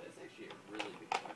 That's actually a really big question.